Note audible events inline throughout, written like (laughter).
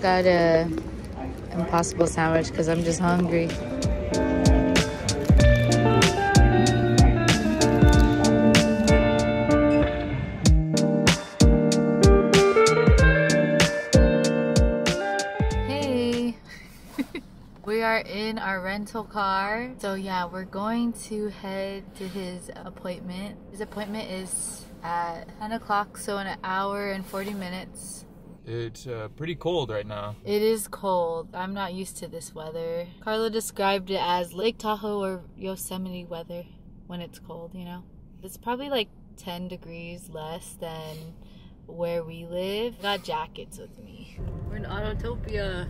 got a impossible sandwich because I'm just hungry. Hey, (laughs) we are in our rental car. So yeah, we're going to head to his appointment. His appointment is at 10 o'clock, so in an hour and 40 minutes. It's uh, pretty cold right now. It is cold. I'm not used to this weather. Carla described it as Lake Tahoe or Yosemite weather when it's cold, you know? It's probably like 10 degrees less than where we live. Got jackets with me. We're in Autotopia.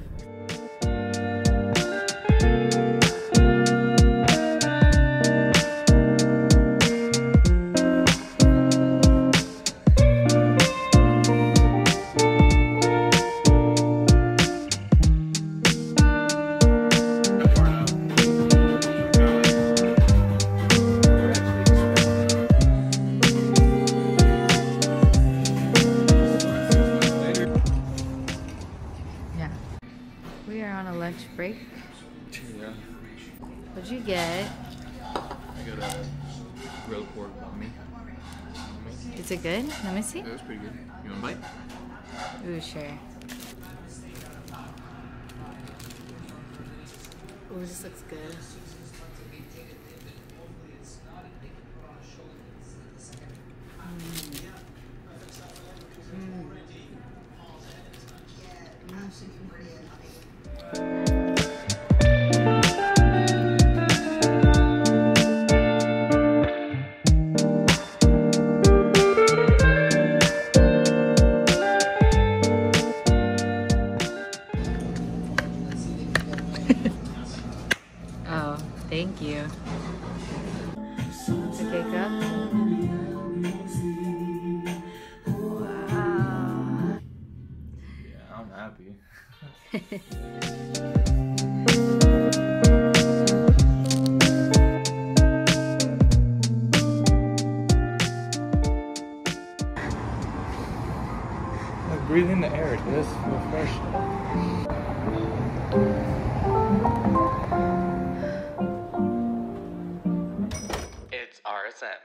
Grilled pork mommy. Is it good? Let me see. That was pretty good. You want a bite? Ooh, sure. Ooh, this looks good. Like breathing the air, this refreshing. It's RSM.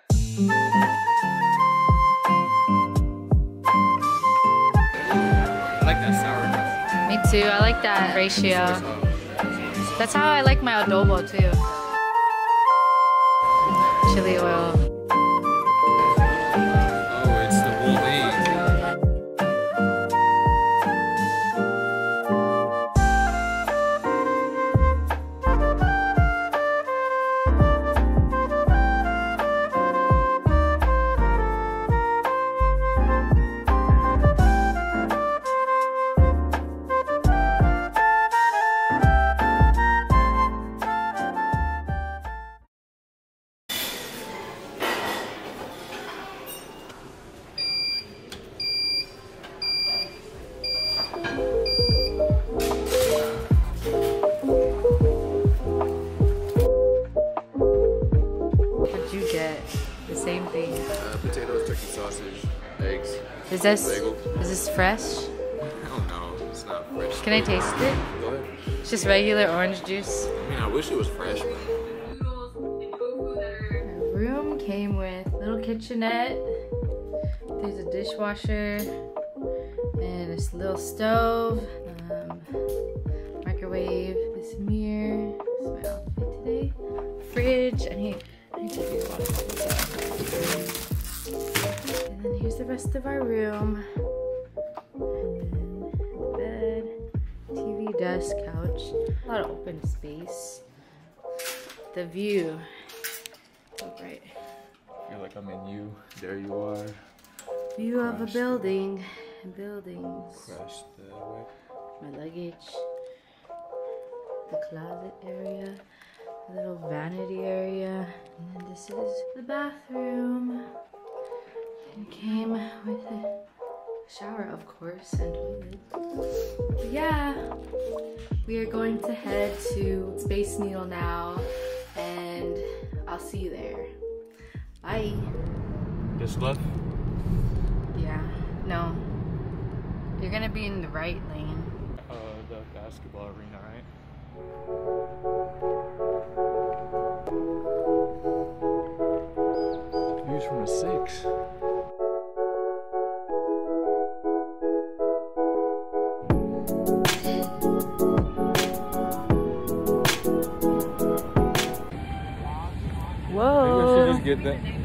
I like that sour. Me too. I like that ratio. That's how I like my adobo too. Chili oil. Is this is this fresh? I don't know. It's not fresh. Can I taste it? Go ahead. It's just regular orange juice. I mean, I wish it was fresh, but The room came with little kitchenette. There's a dishwasher and this little stove, um, microwave, this mirror. This is my outfit today. Fridge. I need, I need to do water. Rest of our room. Bed, TV, desk, couch. A lot of open space. The view. So bright. I feel like I'm in you. There you are. View of a building. Buildings. Crashed that way. My luggage. The closet area. The little vanity area. And then this is the bathroom. And came with a shower, of course, and toilet. Yeah. We are going to head to Space Needle now. And I'll see you there. Bye. Just left. Yeah, no. You're gonna be in the right lane. Uh, the basketball arena, right? Views from a six. Get that.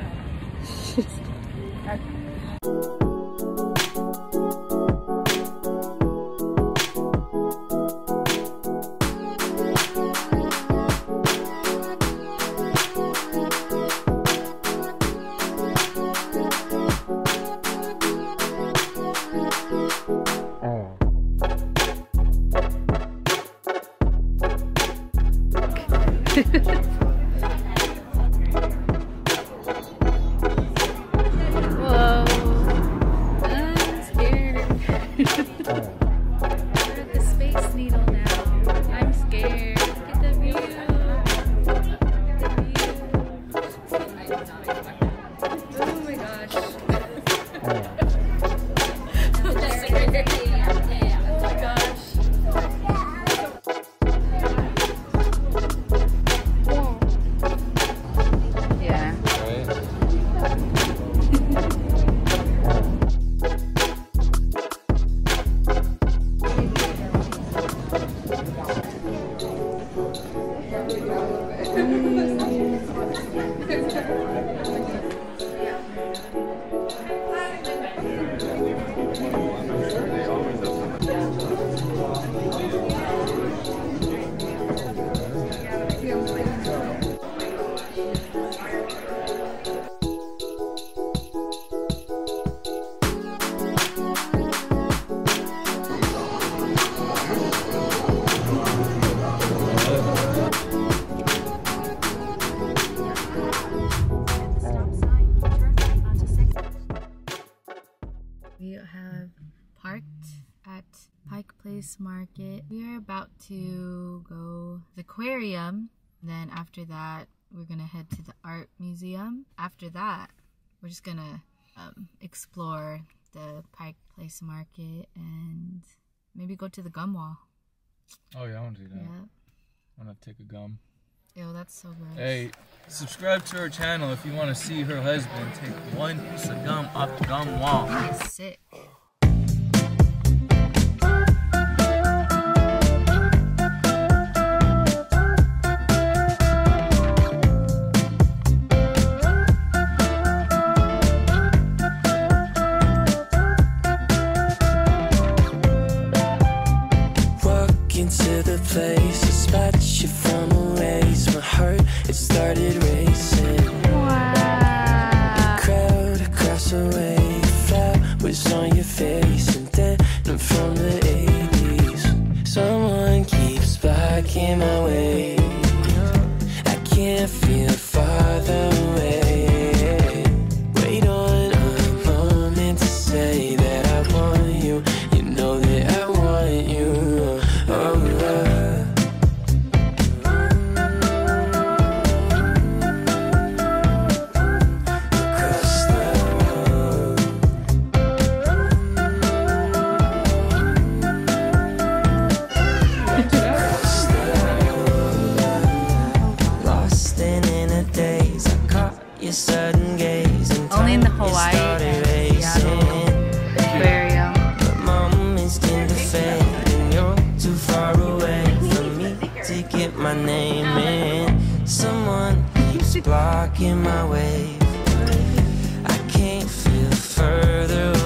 Market. We are about to go to the aquarium. Then after that, we're gonna head to the art museum. After that, we're just gonna um, explore the Pike Place Market and maybe go to the gum wall. Oh yeah, I want to do that. Yeah. I want to take a gum. Ew, that's so gross. Hey, subscribe to her channel if you want to see her husband take one piece of gum off the gum wall. That's sick. Daze. I caught your sudden gaze. And Only in the Hawaii started and Seattle. racing. Aquarium. But moments tend to fade, and you're too far away from me to get my name in. Someone keeps (laughs) blocking my way. I can't feel further away.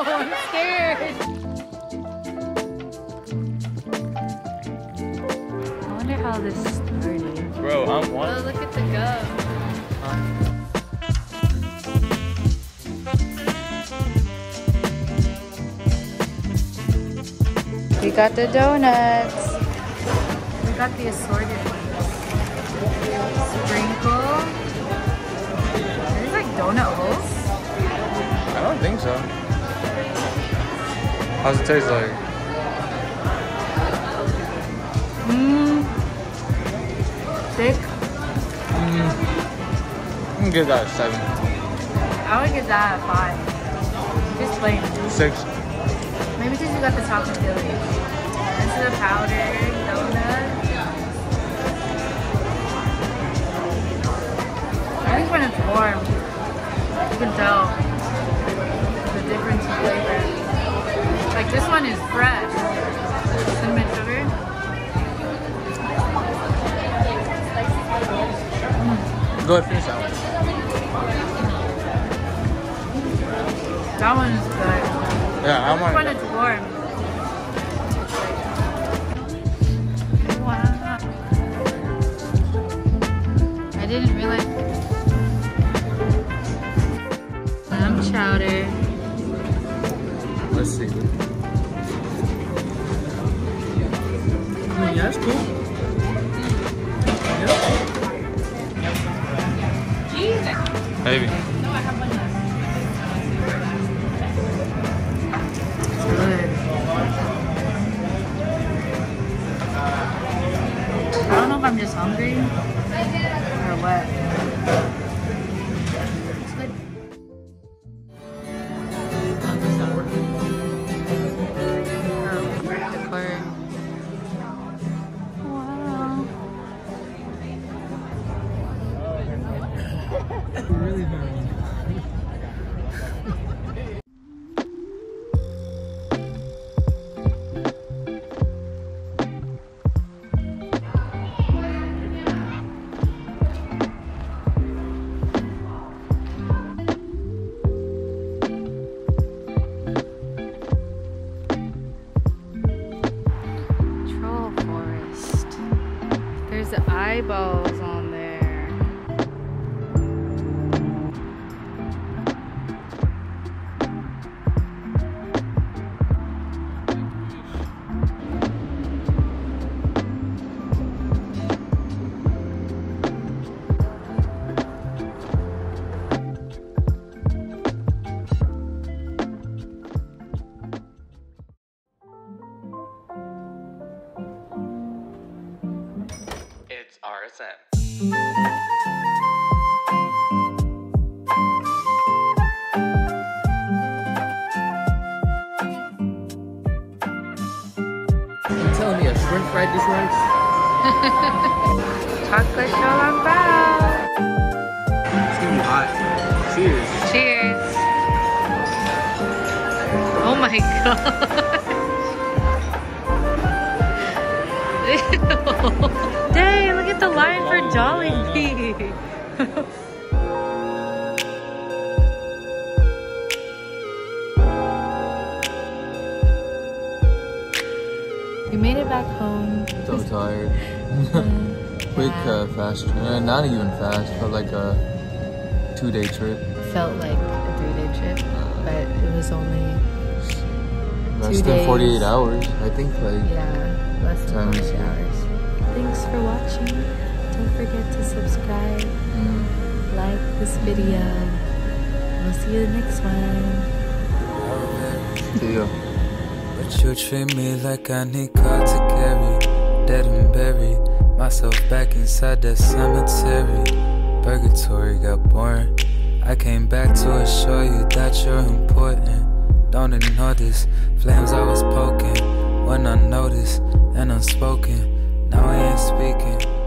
Oh, I'm scared. I wonder how this started. Bro, I'm Oh, one. look at the gum. We got the donuts. We got the assorted ones. Sprinkle. Are these like donut holes? I don't think so. How's it taste like? Mmm. Thick. I'm gonna give that a seven. I would give that a five. Just plain. Six. Maybe because you got the chocolate filling. This is a powder donut. I think when it's warm, you can tell one is fresh. Cinnamon sugar. Go ahead, finish that one. That one is good. Yeah, I want it's warm. Wow. I didn't realize. Lamb chowder. Let's see. Yeah, that's cool. There's You telling me a shrimp fried dish rice? Chocolate shell on brown. hot. Cheers. Cheers. Oh my god. (laughs) Dang, look at the line for Jollibee. we (laughs) made it back home. So tired. (laughs) Quick, yeah. uh, fast. Uh, not even fast, but like a two-day trip. Felt like a three-day trip, but it was only Less than 48 hours. I think like Yeah, less than Time 48 is- hours. Thanks for watching. Don't forget to subscribe, mm, like this video. We'll see you the next one. see ya. But you treat me like I need car to carry. Dead and buried. Myself back inside that cemetery. Purgatory got boring. I came back to assure you that you're important. Don't ignore this. Flames I was poking when I noticed and unspoken. Now I ain't speaking.